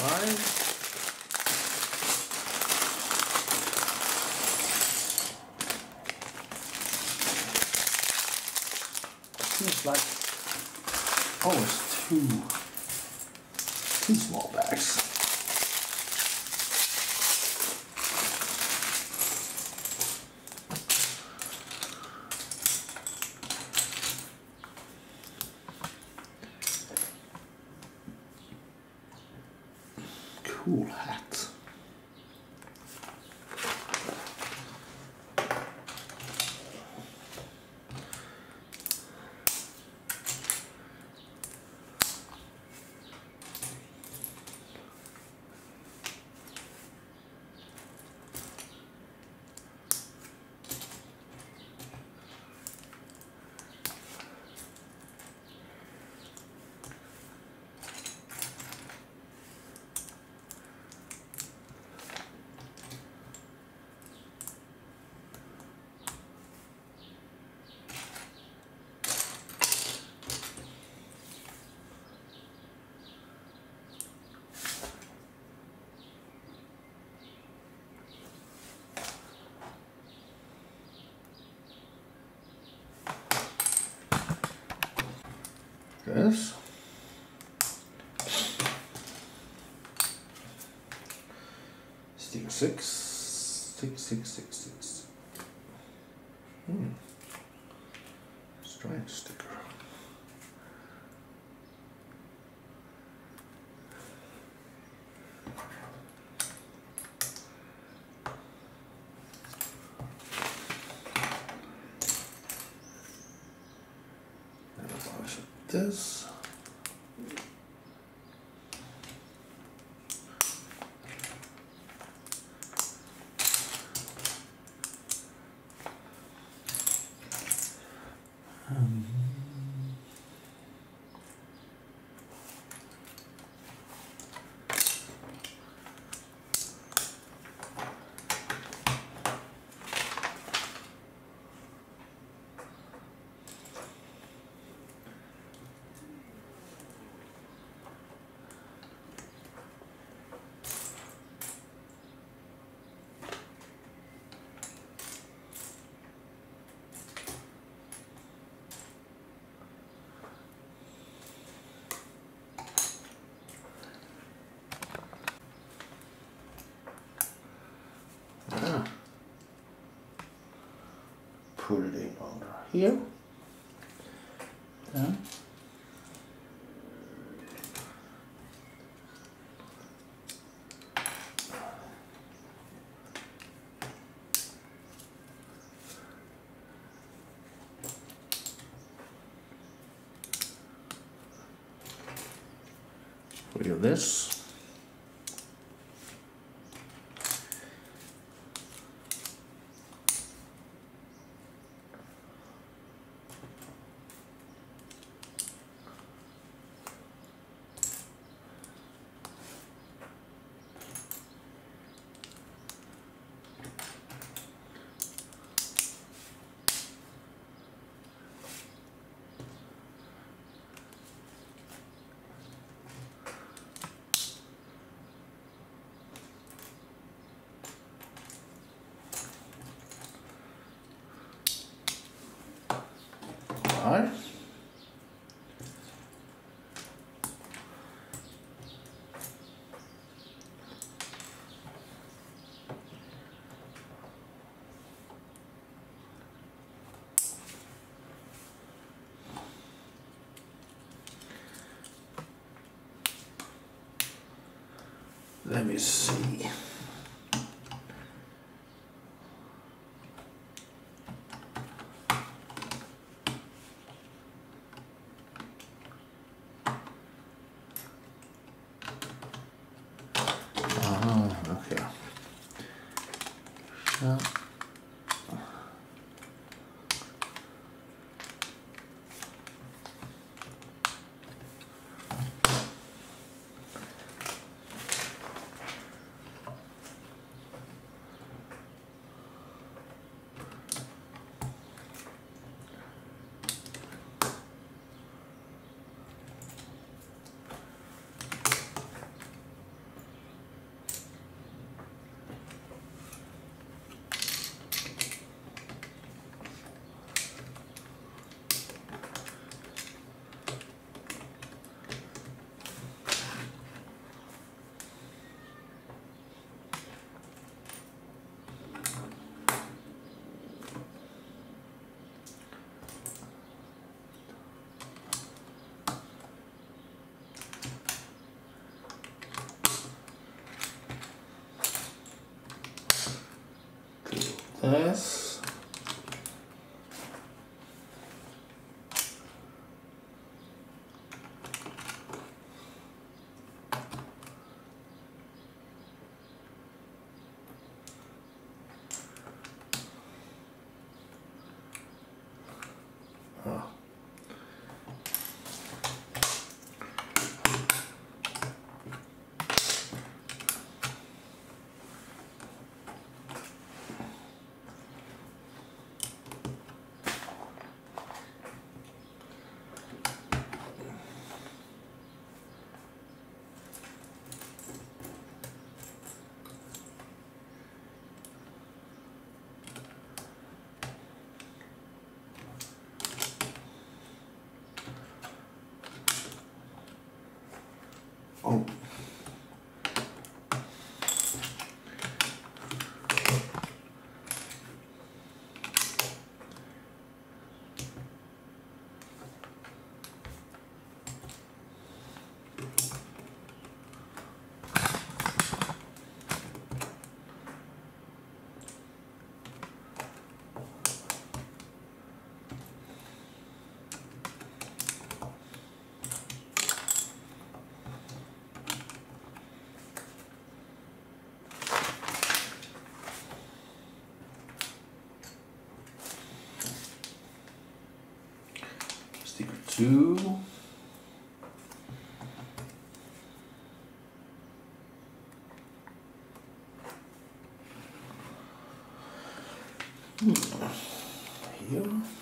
five. Seems like always two, two small Cool This. Stick six, six, six, six, six. Hmm. Strange sticker. This. Put it in under here. Yeah. We do this. Let me see. Ah, okay. Ja. This. Bom, two. Hmm. Here.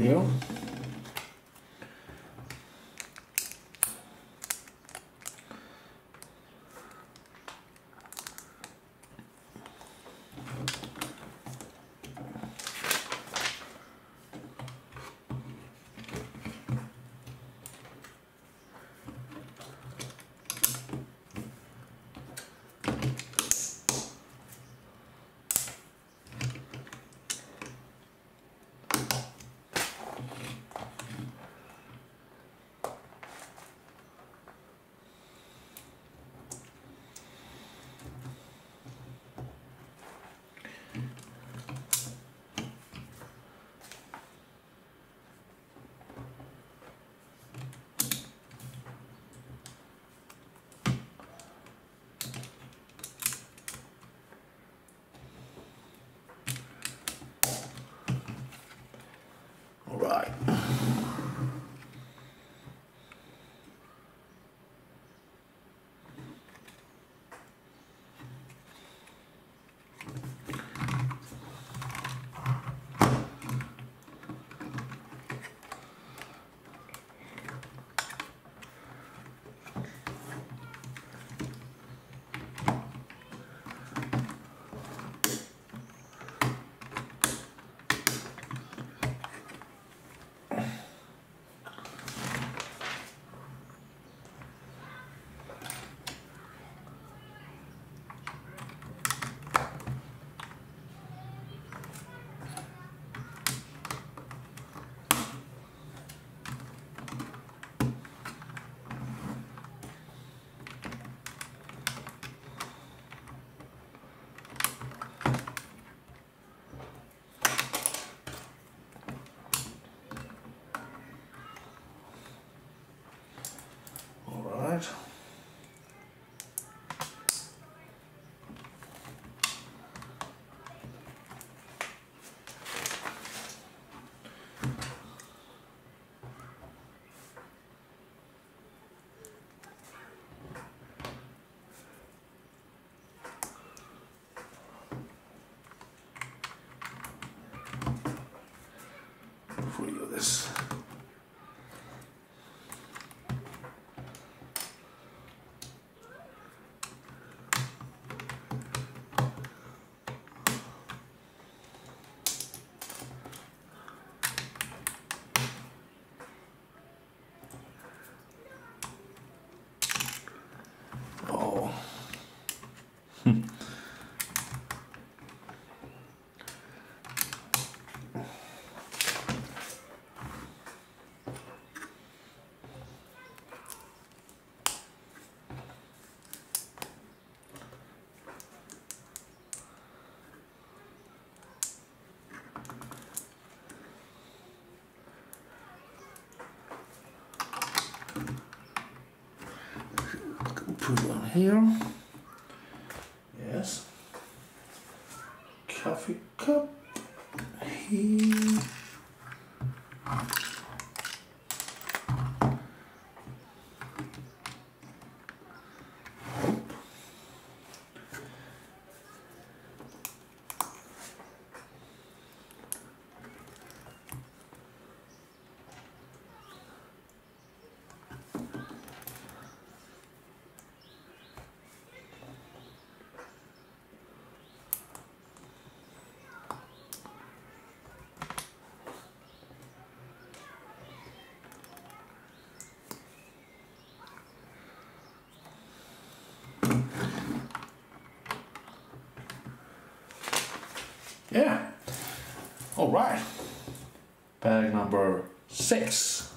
Here. is here. Yeah. All right. Bag number six.